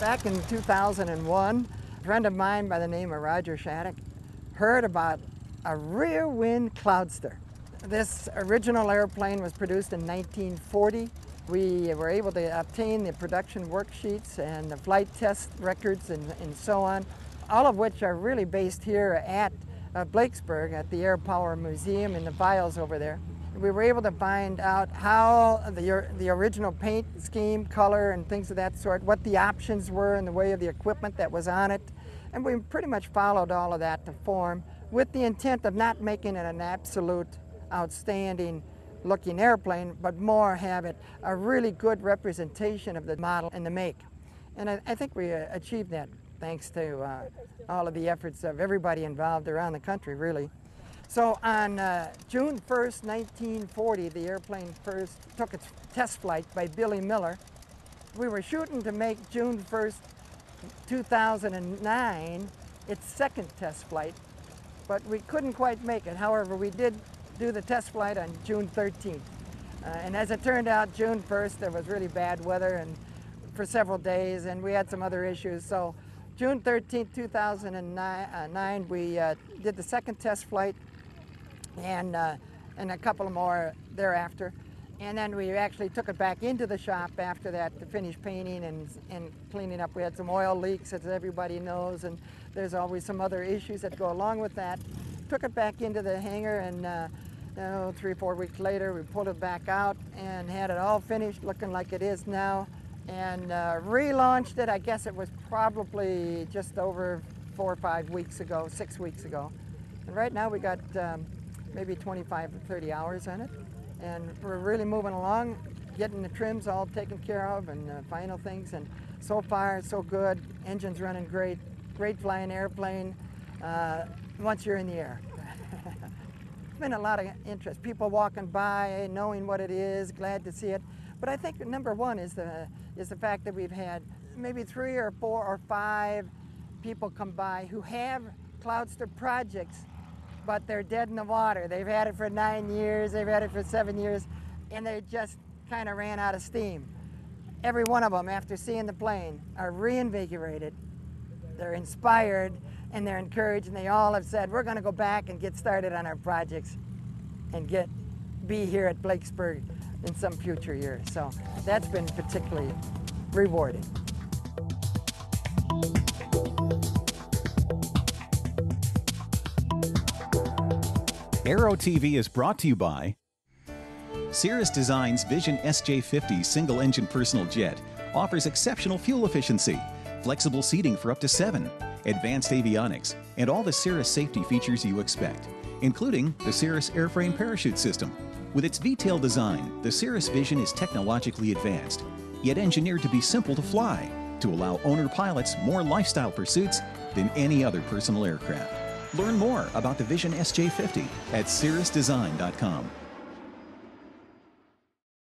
Back in 2001, a friend of mine by the name of Roger Shattuck heard about a Rearwin Cloudster. This original airplane was produced in 1940. We were able to obtain the production worksheets and the flight test records and, and so on, all of which are really based here at uh, Blakesburg at the Air Power Museum in the files over there. We were able to find out how the, the original paint scheme, color, and things of that sort, what the options were in the way of the equipment that was on it. And we pretty much followed all of that to form with the intent of not making it an absolute outstanding looking airplane, but more have it a really good representation of the model and the make. And I, I think we uh, achieved that thanks to uh, all of the efforts of everybody involved around the country, really. So on uh, June 1st, 1940, the airplane first took its test flight by Billy Miller. We were shooting to make June 1st, 2009, its second test flight, but we couldn't quite make it. However, we did do the test flight on June 13th. Uh, and as it turned out, June 1st, there was really bad weather and for several days, and we had some other issues. So June 13th, 2009, uh, we uh, did the second test flight and, uh, and a couple more thereafter. And then we actually took it back into the shop after that to finish painting and, and cleaning up. We had some oil leaks, as everybody knows, and there's always some other issues that go along with that. Took it back into the hangar, and uh, know, three or four weeks later, we pulled it back out and had it all finished, looking like it is now, and uh, relaunched it. I guess it was probably just over four or five weeks ago, six weeks ago. And right now we got um, maybe 25 or 30 hours on it. And we're really moving along, getting the trims all taken care of and uh, final things. And so far, so good. Engine's running great. Great flying airplane uh, once you're in the air. it's been a lot of interest. People walking by, knowing what it is, glad to see it. But I think number one is the, is the fact that we've had maybe three or four or five people come by who have Cloudster projects but they're dead in the water. They've had it for nine years, they've had it for seven years, and they just kind of ran out of steam. Every one of them, after seeing the plane, are reinvigorated, they're inspired, and they're encouraged, and they all have said, we're going to go back and get started on our projects and get be here at Blakesburg in some future year. So that's been particularly rewarding. Aero TV is brought to you by Cirrus Design's Vision SJ50 single engine personal jet offers exceptional fuel efficiency, flexible seating for up to seven, advanced avionics, and all the Cirrus safety features you expect, including the Cirrus airframe parachute system. With its V-tail design, the Cirrus Vision is technologically advanced, yet engineered to be simple to fly, to allow owner pilots more lifestyle pursuits than any other personal aircraft. Learn more about the Vision SJ50 at cirrusdesign.com.